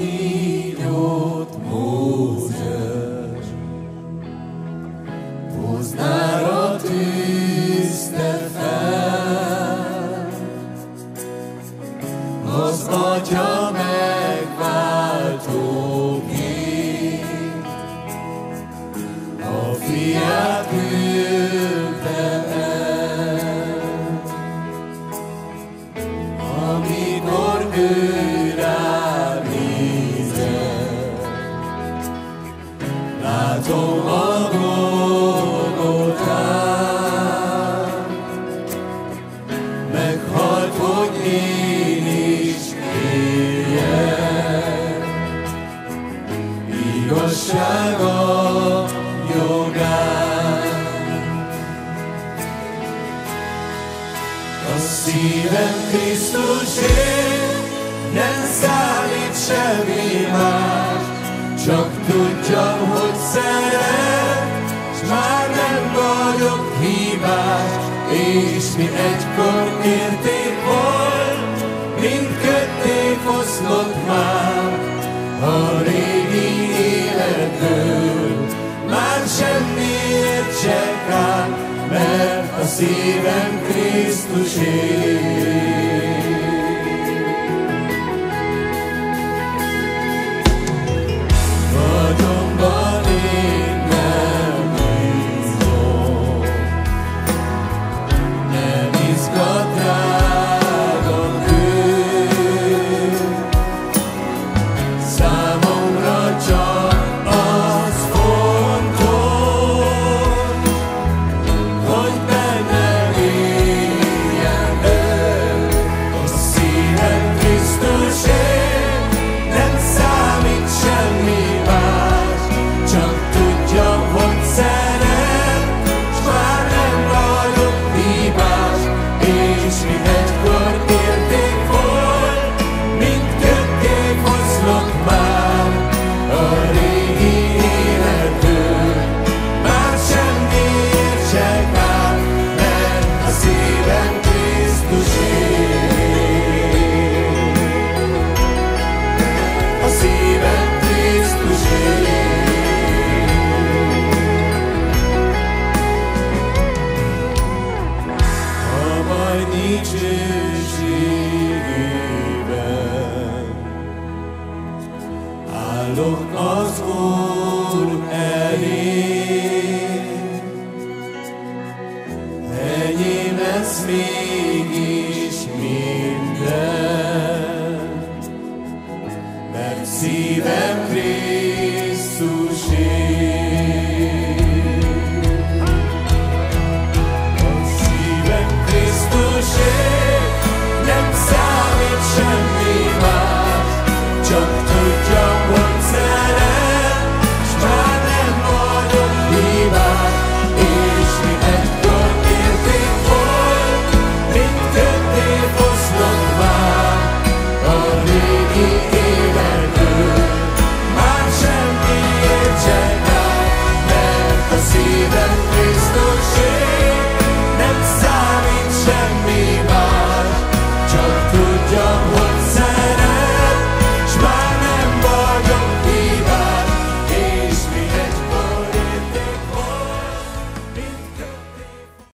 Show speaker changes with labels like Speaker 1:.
Speaker 1: kígyót Mózes, poznára tűzte fel. Az Atya látom a Golgotát, meghalt, hogy én is éljek. A szívem Krisztusért nem számít semmi más, csak tudjam, hogy szeret, s már nem vagyok hibás, és mi egykor érték volt, mint kötték oszlott már, a régi életből már semmiért se kár, mert a szívem Krisztusé. dicsőségében. Állok az Úr elé, enyém mégis.